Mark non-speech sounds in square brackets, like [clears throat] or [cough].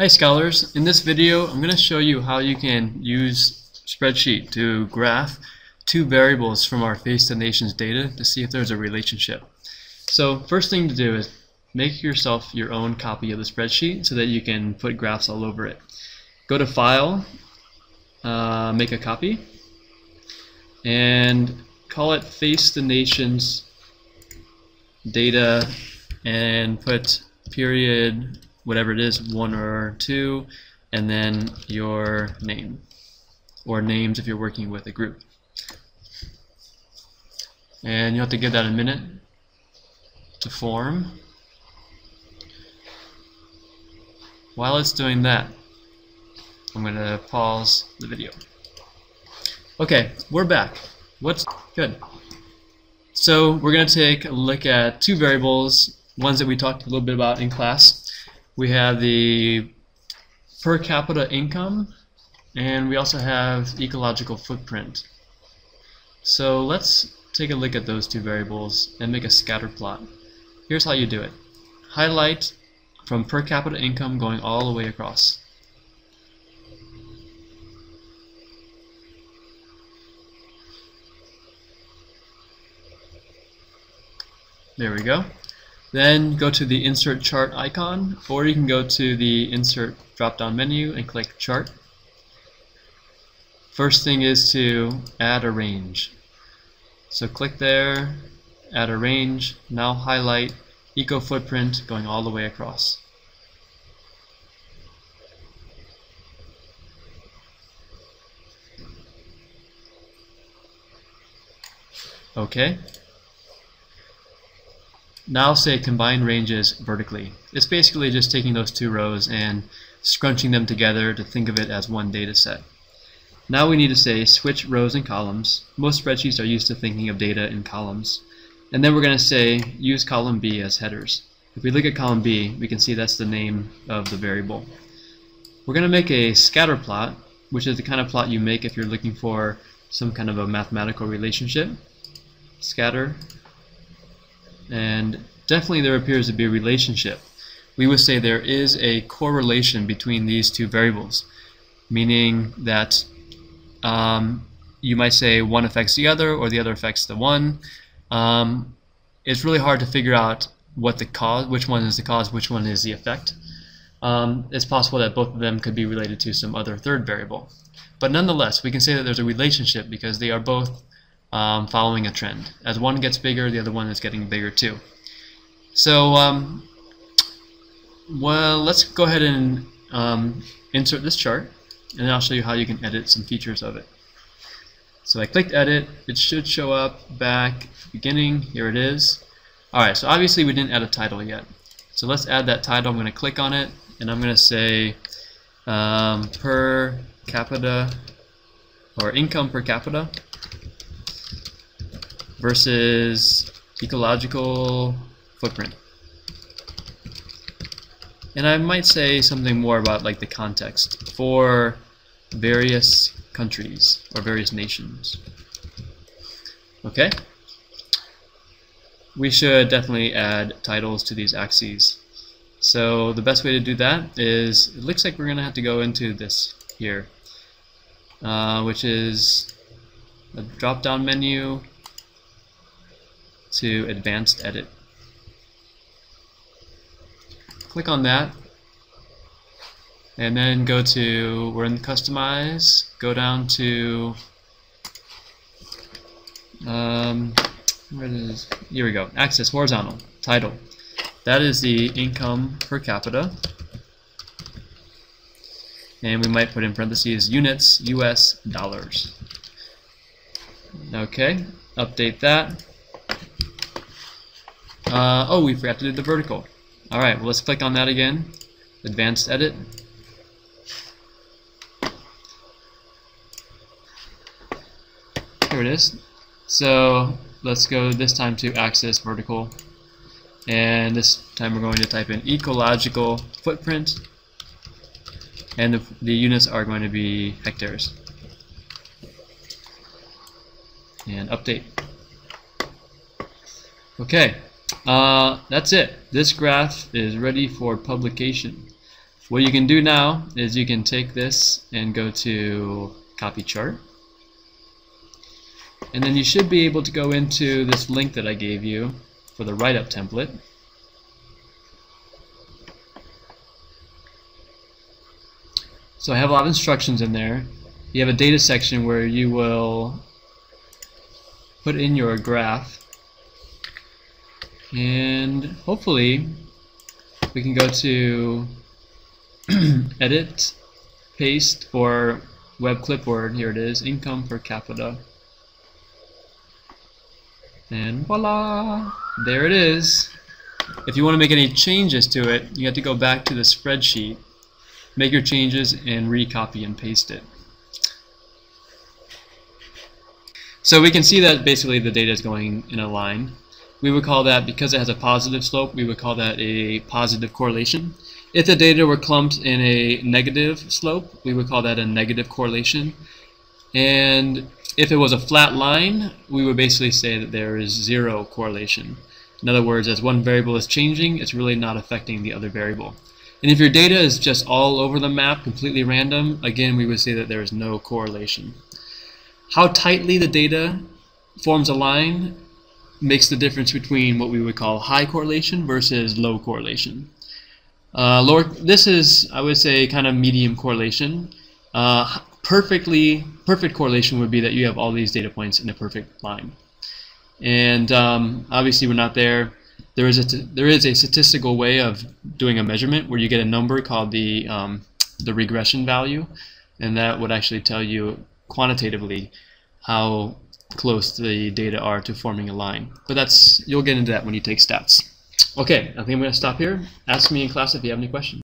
Hi scholars, in this video I'm going to show you how you can use spreadsheet to graph two variables from our face the nations data to see if there's a relationship. So first thing to do is make yourself your own copy of the spreadsheet so that you can put graphs all over it. Go to file, uh, make a copy, and call it face the nations data and put period whatever it is, one or two, and then your name, or names if you're working with a group. And you have to give that a minute to form. While it's doing that, I'm going to pause the video. Okay, we're back. What's good? So we're going to take a look at two variables, ones that we talked a little bit about in class we have the per capita income and we also have ecological footprint. So let's take a look at those two variables and make a scatter plot. Here's how you do it. Highlight from per capita income going all the way across. There we go. Then go to the insert chart icon or you can go to the insert drop down menu and click chart. First thing is to add a range. So click there, add a range, now highlight eco footprint going all the way across. Okay, now say combine ranges vertically. It's basically just taking those two rows and scrunching them together to think of it as one data set. Now we need to say switch rows and columns. Most spreadsheets are used to thinking of data in columns. And then we're going to say use column B as headers. If we look at column B, we can see that's the name of the variable. We're going to make a scatter plot, which is the kind of plot you make if you're looking for some kind of a mathematical relationship. Scatter and definitely there appears to be a relationship. We would say there is a correlation between these two variables, meaning that um, you might say one affects the other or the other affects the one. Um, it's really hard to figure out what the cause, which one is the cause, which one is the effect. Um, it's possible that both of them could be related to some other third variable. But nonetheless, we can say that there's a relationship because they are both um, following a trend. As one gets bigger, the other one is getting bigger too. So, um, well, let's go ahead and um, insert this chart, and then I'll show you how you can edit some features of it. So I clicked edit, it should show up back beginning, here it is. Alright, so obviously we didn't add a title yet. So let's add that title, I'm going to click on it, and I'm going to say um, per capita, or income per capita, versus ecological footprint. And I might say something more about like the context for various countries or various nations. Okay? We should definitely add titles to these axes. So the best way to do that is, it looks like we're going to have to go into this here, uh, which is a drop-down menu, to advanced edit. Click on that and then go to, we're in customize, go down to, um, where is, here we go, axis horizontal, title. That is the income per capita. And we might put in parentheses units, US dollars. Okay, update that. Uh, oh, we forgot to do the vertical. Alright, well let's click on that again. Advanced Edit. Here it is. So let's go this time to Axis Vertical. And this time we're going to type in ecological footprint. And the, the units are going to be hectares. And update. Okay, uh, that's it. This graph is ready for publication. What you can do now is you can take this and go to copy chart. And then you should be able to go into this link that I gave you for the write-up template. So I have a lot of instructions in there. You have a data section where you will put in your graph and hopefully we can go to [clears throat] edit paste or web clipboard. Here it is income per capita. And voila there it is. If you want to make any changes to it you have to go back to the spreadsheet make your changes and recopy and paste it. So we can see that basically the data is going in a line we would call that, because it has a positive slope, we would call that a positive correlation. If the data were clumped in a negative slope, we would call that a negative correlation. And if it was a flat line, we would basically say that there is zero correlation. In other words, as one variable is changing, it's really not affecting the other variable. And if your data is just all over the map, completely random, again, we would say that there is no correlation. How tightly the data forms a line makes the difference between what we would call high correlation versus low correlation. Uh, lower, this is, I would say, kind of medium correlation. Uh, perfectly, perfect correlation would be that you have all these data points in a perfect line. And um, obviously we're not there. There is, a there is a statistical way of doing a measurement where you get a number called the, um, the regression value, and that would actually tell you quantitatively how close the data are to forming a line. But that's you'll get into that when you take stats. Okay, I think I'm going to stop here. Ask me in class if you have any questions.